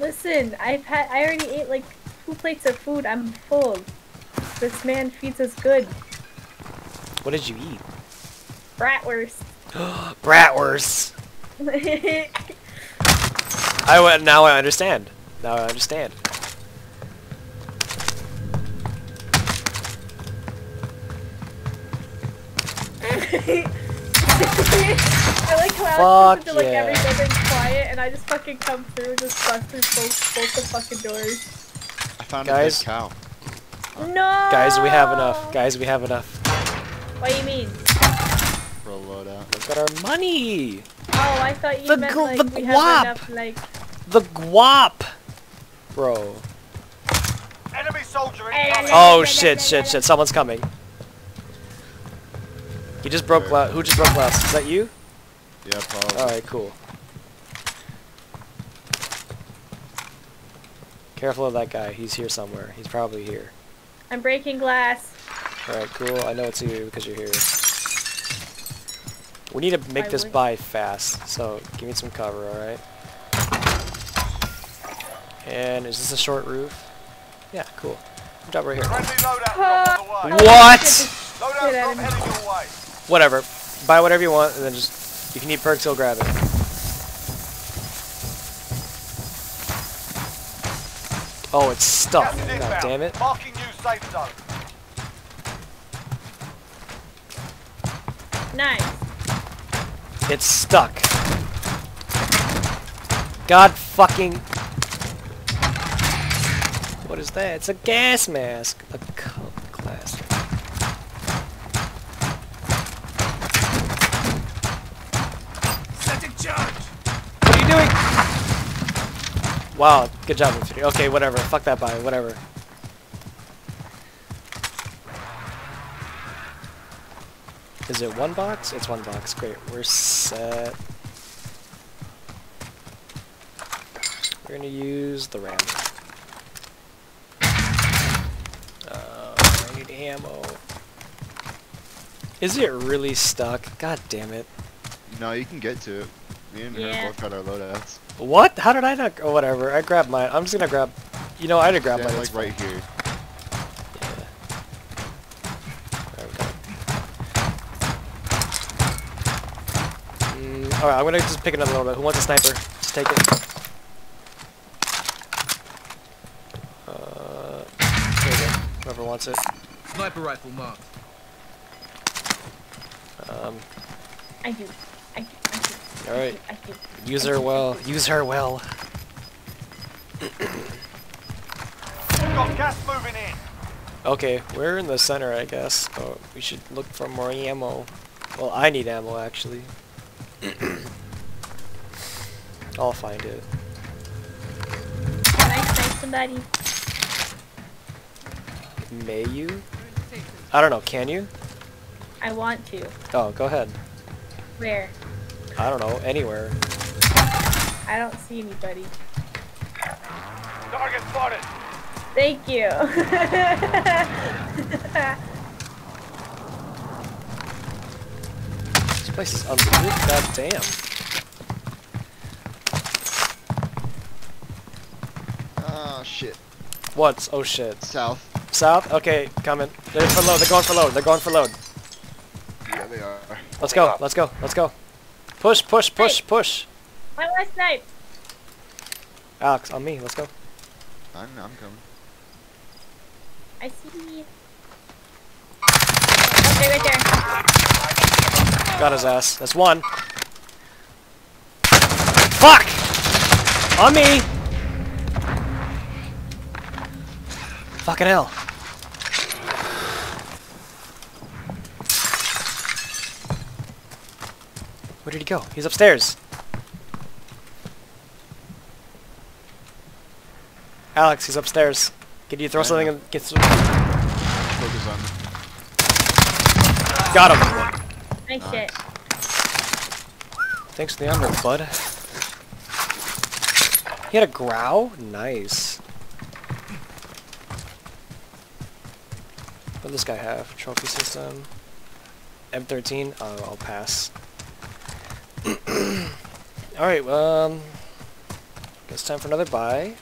Listen, I've had. I already ate like two plates of food. I'm full. This man feeds us good. What did you eat? Bratwurst. Bratwurst. I now I understand. Now I understand. I like how Fuck Alex goes into like every yeah. building quiet, and I just fucking come through, and just bust through both both the fucking doors. I found Guys. a dead cow. No. Guys, we have enough. Guys, we have enough. What do you mean? For a loadout. Look at our money. Oh, I thought you The meant like the we guap. have enough like. The guap, bro. Enemy soldier Hey, incoming. Oh shit, shit, shit! Someone's coming. He just broke glass. Who just broke glass? Is that you? Yeah, probably. All right, cool. Careful of that guy. He's here somewhere. He's probably here. I'm breaking glass. All right, cool. I know it's you because you're here. We need to make I this would- buy fast. So give me some cover, all right? And is this a short roof? Yeah, cool. Drop right here. Friendly loadout drop on the way. Oh, What? shit, Loadout Get out drop of me. heading your way. Whatever. Buy whatever you want, and then just if you need perks, he'll grab it. Oh, it's stuck. Gas God inbound. damn it. Marking new safe zone. Nice. It's stuck. God fucking. What is that? It's a gas mask. A cup glass. Setting charge. What are you doing? Wow, good job. Okay, whatever. Fuck that buy. Whatever. Is it one box? It's one box. Great. We're set. We're gonna use the ram. Uh, I need ammo. Is it really stuck? God damn it. No, you can get to it. Me and her both got our loadouts. What? How did I not? Oh, whatever. I grabbed mine. I'm just gonna grab. You know, I did grab Stand mine. like it's right fine. here. Yeah. There we go. Mm, Alright, I'm gonna just pick another little bit. Who wants a sniper? Just take it. Uh, there you go. Whoever wants it. Sniper rifle marked. Um, I do. I do. I do. Alright. Use her well. Use her well. Got gas moving in. Okay, we're in the center, I guess. But we should look for more ammo. Well, I need ammo, actually. I'll find it. Can I snipe somebody? May you? I don't know, can you? I want to. Oh, go ahead. Where? I don't know, anywhere. I don't see anybody. Target spotted. Thank you. This place is unlooted? God damn. Oh ah, shit. What? Oh shit. South. South? Okay, coming. They're for load, they're going for load, they're going for load. Yeah, they are. Let's go, let's go, let's go. Push, push, push, Hey. push. Why would I snipe? Alex, on me, let's go. I'm, I'm coming. I see. Okay, right there. Got his ass. That's one. Fuck! On me! Fucking hell. Where did he go? He's upstairs. Alex, he's upstairs. Can you throw I something know. and get some... Focus on. Got him! Nice Nice. shit. Thanks for the honor, bud. He had a growl? Nice. What does this guy have? Trophy system. M13? Oh, I'll pass. Alright, um... It's time for another buy.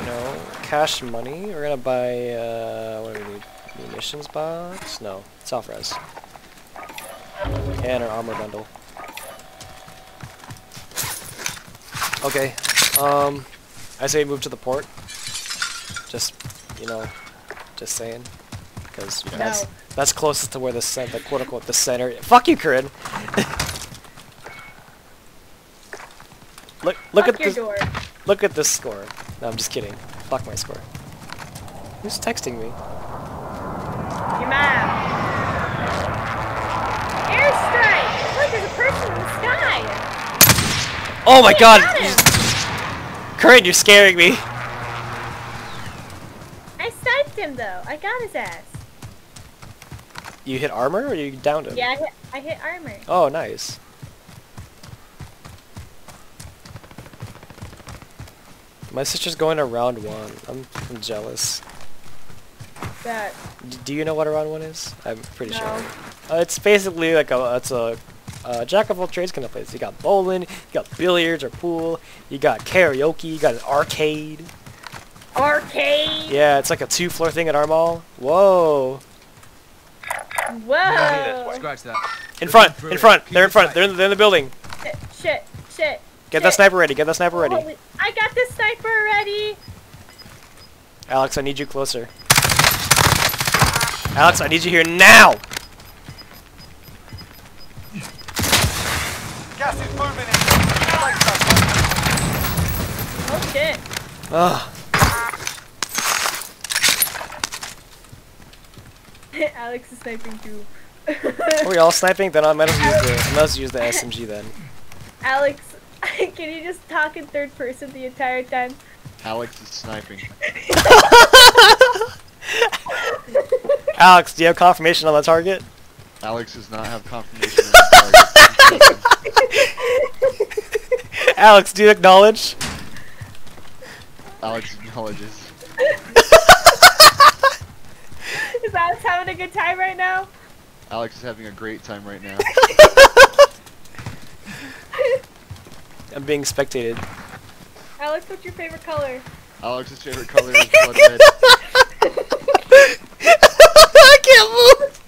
You know, cash money. We're gonna buy, uh, what do we need? Munitions box? No, It's self-res. And our armor bundle. Okay, um, I say move to the port. Just, you know, just saying. Because that's, No. that's closest to where the, cen- the quote-unquote the center... Fuck you, Corinne! look, look Fuck at this... door. Look at this score. No, I'm just kidding. Fuck my score. Who's texting me? Your mom. Airstrike! Look, there's a person in the sky! Oh my Hey, god! Corinne, you're scaring me! I sniped him though. I got his ass. You hit armor or you downed him? Yeah, I hit, I hit armor. Oh, nice. My sister's going to round one. I'm, I'm jealous. That D- do you know what a round one is? I'm pretty No. sure. Uh, it's basically like a it's a uh, jack of all trades kind of place. You got bowling, you got billiards or pool, you got karaoke, you got an arcade. arcade. Yeah, it's like a two floor thing at our mall. Whoa! Whoa. Scratch that. In front, in front. They're in front. They're in, they're in the building. Shit, shit, shit. Get that sniper ready. Get that sniper ready. Oh, Holy- I got this sniper ready. Alex, I need you closer. Alex, I need you here now. Gas is moving in. Safe zone. Oh shit. Ugh. Alex is sniping too. Are we all sniping? Then I might as well use the I might as well use the SMG then. Alex, can you just talk in third person the entire time? Alex is sniping. Alex, do you have confirmation on the target? Alex does not have confirmation on the target. Alex, do you acknowledge? Alex acknowledges. Is Alex having a good time right now? Alex is having a great time right now. I'm being spectated. Alex, what's your favorite color? Alex's favorite color is blood red. I can't move.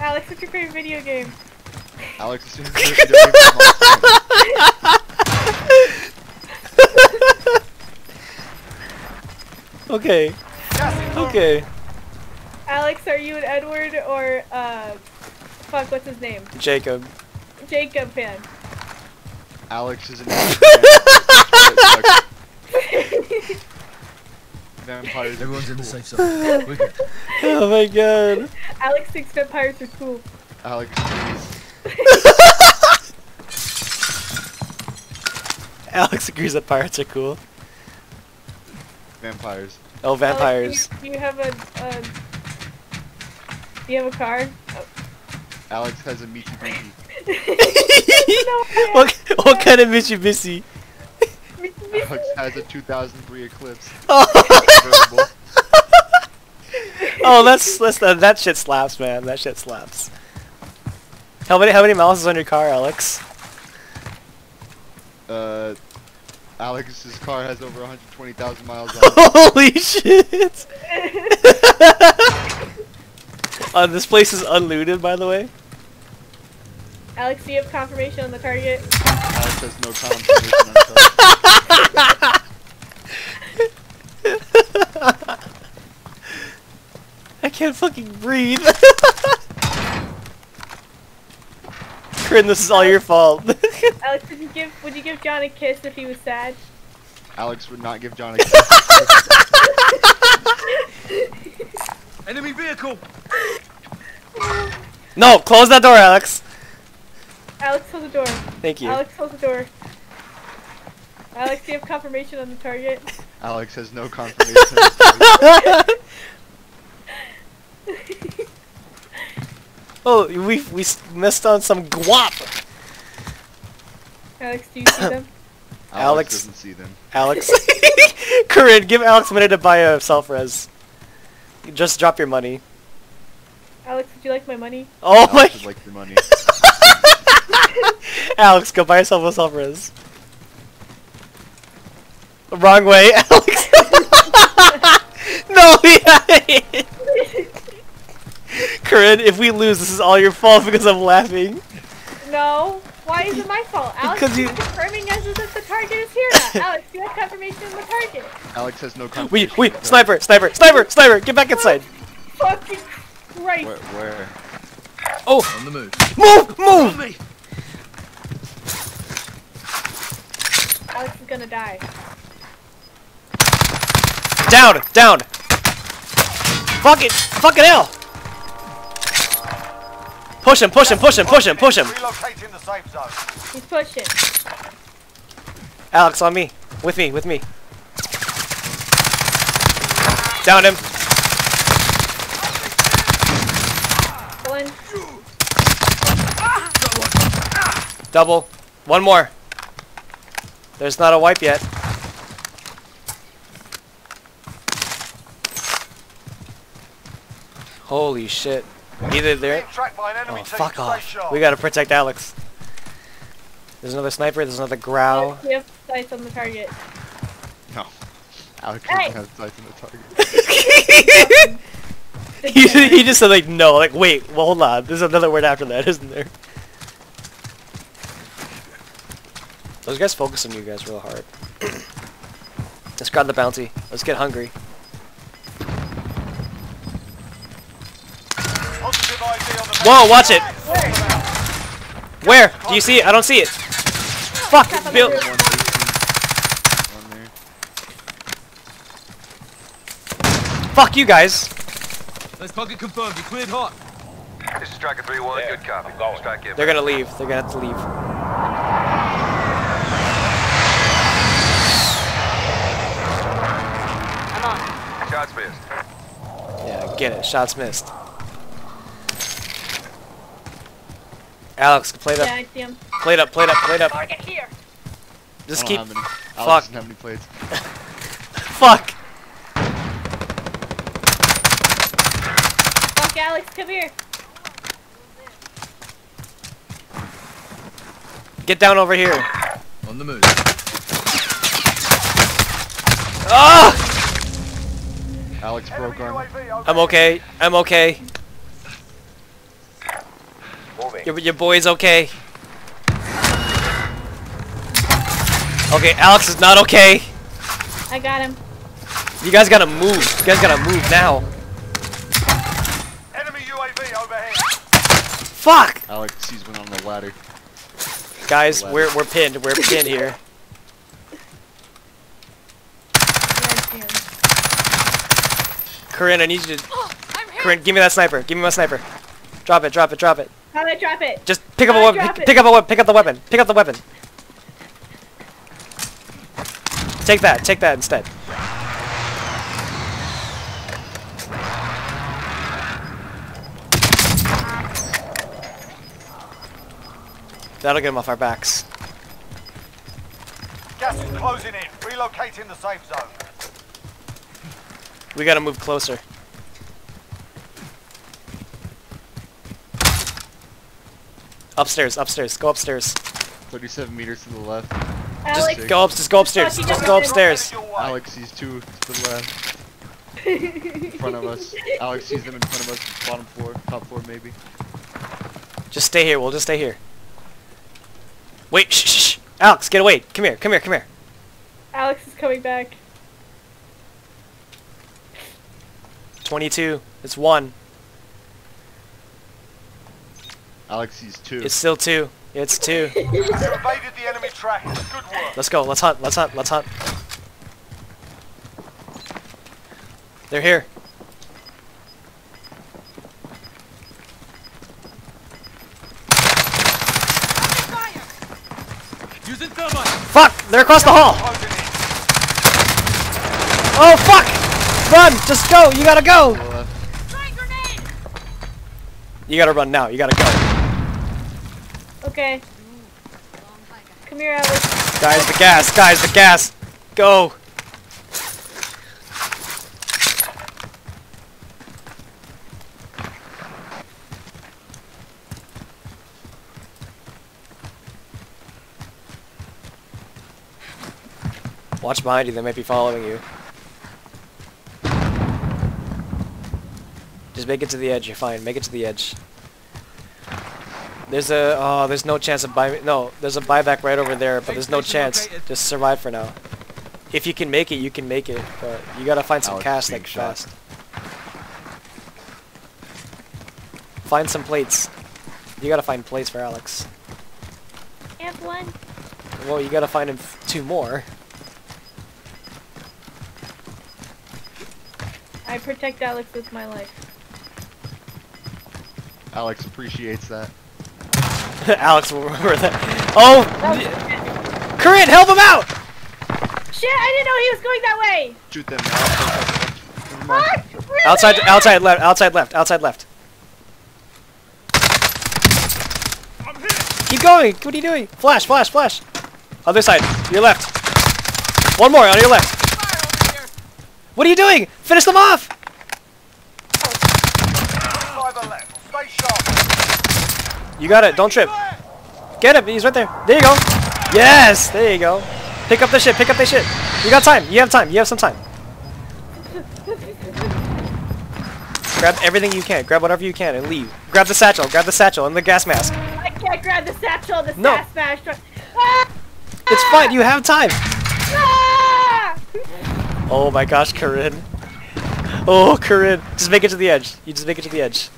Alex, what's your favorite video game? Alex's favorite video game is Monster Hunter. okay, Gas okay. Alex, are you an Edward or uh, fuck, what's his name? Jacob. Jacob fan. Alex is an Shit, fuck. Vampires. Everyone's in the safe zone. We're. Oh my god. Alex thinks vampires are cool. Alex, please. Alex agrees that pirates are cool. Vampires. Oh, vampires. Alex, do, you, do you have a, a do you have a car? Oh. Alex has a Mitsubishi. what, what kind of Mitsubishi? Alex has a 2003 Eclipse. Oh, oh that's, that's that, that shit slaps, man. That shit slaps. How many how many miles is on your car, Alex? Uh, Alex's car has over 120,000 miles on it. Holy shit! Uh, this place is unlooted, by the way. Alex, do you have confirmation on the target? Alex has no confirmation. I can't fucking breathe. Corinne, this is all your fault. Alex, would you give would you give John a kiss if he was sad? Alex would not give John a kiss. Enemy vehicle! No, close that door, Alex. Alex, close the door. Thank you. Alex, close the door. Alex, do you have confirmation on the target? Alex has no confirmation on target. oh, we we missed on some guap. Alex, do you see them? Alex. Alex doesn't see them. Alex. Corinne, give Alex a minute to buy a self res. Just drop your money. Alex, would you like my money? Oh my! Would like your money. Alex, go buy yourself a self-res. Wrong way, Alex. no, yeah. Corinne, if we lose, this is all your fault because I'm laughing. No. Why is it my fault? Alex Because is you- confirming us that the target is here now. Alex, you have confirmation of the target. Alex has no We, confirmation. we, sniper, sniper, sniper, sniper, get back inside. Fucking Christ. Where? Where? Oh, On the move. move, On move. me. Alex is gonna die. Down, down. Fuck it, fucking hell. Push him, push him, push him, push him, push him. Relocating the safe zone. He's pushing. Alex, on me. With me, with me. Down him. One. Double. One more. There's not a wipe yet. Holy shit. Either there. Being tracked by an enemy Oh, fuck off. We gotta protect Alex. There's another sniper, there's another growl. We have sights on the target. No. Alex Hey! doesn't have sights on the target. he, he just said like no, like wait, well hold on. There's another word after that, isn't there? Those guys focus on you guys real hard. Let's grab the bounty. Let's get hungry. Positive ID on the Whoa, watch it! Where? Where? Do you see it? I don't see it. Fuck, Bill. One AC. One there. Fuck you guys. Let's target confirmed. You cleared hot. This is Striker 3-1. Good copy. Strike in. They're gonna leave. They're gonna have to leave. Shots missed. Yeah, get it. Shots missed. Alex, play Yeah, that. I see him. Play it up. Play it up. Play it up. Target here. Just I keep. don't have any. Fuck. Doesn't have any plates. Fuck. Fuck, Alex, come here. Get down over here. On the move. Ah! Alex broke arm. UAV over I'm okay. I'm okay. Moving. Your, your boy's okay. Okay, Alex is not okay. I got him. You guys gotta move. You guys gotta move now. Enemy UAV overhead. Fuck! Alex sees one on the ladder. Guys, we're we're pinned. We're pinned here. Yeah, I see him. Corinne, I need you to. Oh, Corinne, give me that sniper. Give me my sniper. Drop it. Drop it. Drop it. How'd I drop it? Just pick up a How do I weapon. Pick, pick up a weapon. Pick up the weapon. Pick up the weapon. Take that. Take that instead. That'll get him off our backs. Gas is closing in. Relocating the safe zone. We gotta move closer. Upstairs, upstairs, go upstairs. 37 meters to the left. Alex, Just go up, just go upstairs, Fuck, just go upstairs. Alex sees two to the left. In front of us. Alex sees them in front of us. Bottom floor. Top floor maybe. Just stay here, we'll just stay here. Wait, shh, shh, shh. Alex, get away. Come here, come here, come here. Alex is coming back. 22. It's one. Alex sees two. It's still two. It's two. You the enemy track. Good work. Let's go. Let's hunt. Let's hunt. Let's hunt. They're here. Fuck! They're across the hall. Oh fuck! Run! Just go! You gotta go! You gotta run now. You gotta go. Okay. Come here, Alex. Guys, the gas! Guys, the gas! Go! Watch behind you, they might be following you. Just make it to the edge, you're fine. Make it to the edge. There's a oh, there's no chance of buy. No, there's a buyback right over there, but there's no chance. Just survive for now. If you can make it, you can make it, but you gotta find some Alex cash like shot. fast. Find some plates. You gotta find plates for Alex. I have one. Well, you gotta find him two more. I protect Alex with my life. Alex appreciates that. Alex will remember that. Oh, That Corinne, help him out! Shit! I didn't know he was going that way. Shoot them. Alex. Never mind. Fuck! Really? Outside, outside left, outside left, outside left. Keep going. What are you doing? Flash, flash, flash. Other side, your left. One more on your left. What are you doing? Finish them off. Driver left. Stay sharp. You got it. Don't trip. Get him. He's right there. There you go. Yes. There you go. Pick up the shit. Pick up the shit. You got time. You have time. You have some time. Grab everything you can. Grab whatever you can and leave. Grab the satchel. Grab the satchel and the gas mask. I can't grab the satchel. The No. smash truck. Ah! It's fine. You have time. Ah! Oh my gosh, Corinne. Oh, Corinne. Just make it to the edge. You just make it to the edge.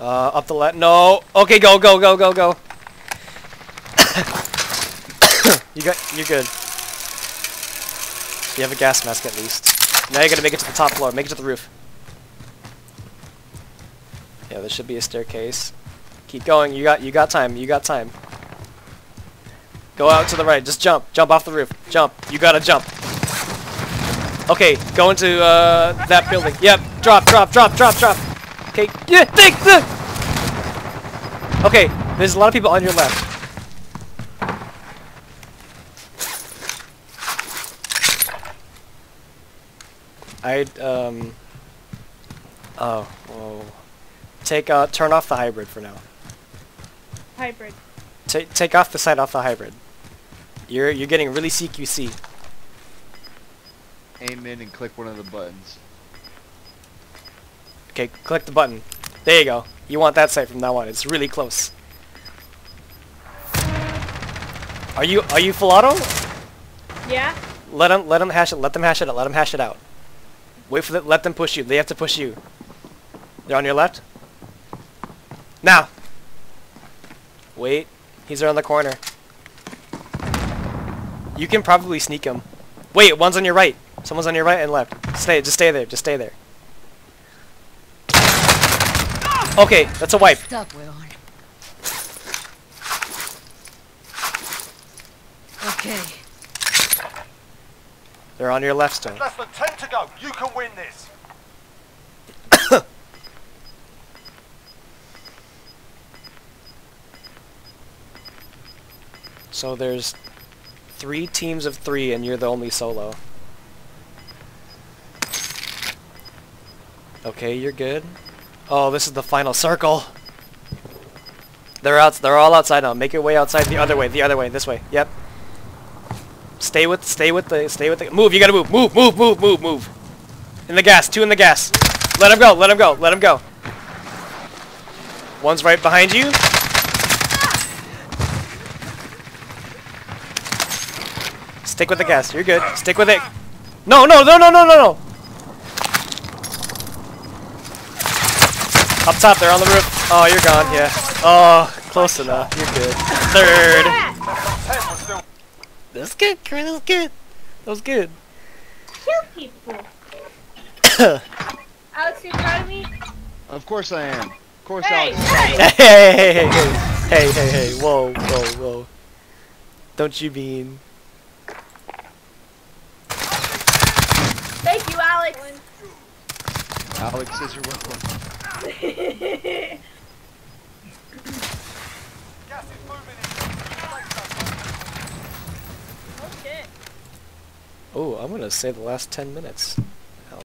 Uh, up the left. No. Okay, go, go, go, go, go. you got. You're good. You have a gas mask at least. Now you gotta make it to the top floor. Make it to the roof. Yeah, there should be a staircase. Keep going. You got. You got time. You got time. Go out to the right. Just jump. Jump off the roof. Jump. You gotta jump. Okay, go into uh, that building. Yep. Drop, drop, drop, drop, drop. Okay. Yeah, think the. Okay, there's a lot of people on your left. I'd um. Oh, whoa. Take uh, turn off the hybrid for now. Hybrid. Take take off the sight off the hybrid. You're you're getting really CQC. Aim in and click one of the buttons. Okay, click the button. There you go. You want that sight from now on. It's really close. Are you are you full auto? Yeah. Let them let them hash it. Let them hash it out. Let them hash it out. Wait for the let them push you. They have to push you. They're on your left. Now. Wait. He's around the corner. You can probably sneak him. Wait, one's on your right. Someone's on your right and left. Stay. Just stay there. Just stay there. Okay, that's a wipe. Stuck we're on. Okay. They're on your left still. Less than 10 to go. You can win this. So there's three teams of three, and you're the only solo. Okay, you're good. Oh, this is the final circle. They're out. They're all outside now. Make your way outside the other way. The other way. This way. Yep. Stay with. Stay with the. Stay with the. Move. You gotta move. Move. Move. Move. Move. Move. In the gas. Two in the gas. Let him go. Let him go. Let him go. One's right behind you. Stick with the gas. You're good. Stick with it. No, no, no, no, no, no, no. Up top, they're on the roof. Oh, you're gone. Yeah. Oh, close enough. You're good. Third. Yeah. 10 was That's good, Corinne. That was good. That was good. Kill people. Oh, Alex, you proud of me? Of course I am. Of course Hey, Alex. hey. hey, hey, hey, hey, hey, hey, hey. Whoa, whoa, whoa. Don't you mean? Thank you, Alex. Alex says you're welcome. is moving in. Oh shit. Oh, I'm gonna say the last 10 minutes.